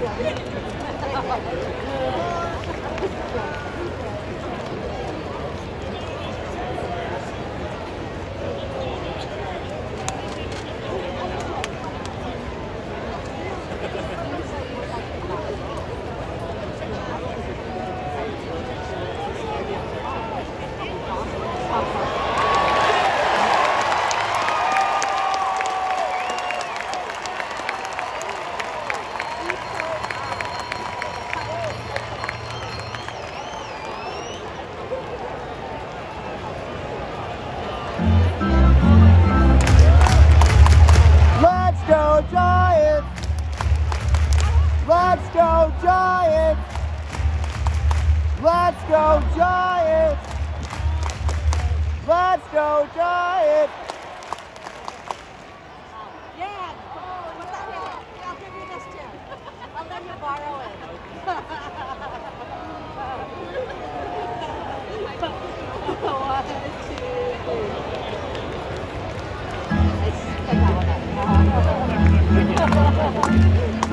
Thank you. Let's go Giants! Let's go Giants! Let's go Giants! Yeah. I'll give you this too. I'll let you borrow it. One, two, three. I that one up.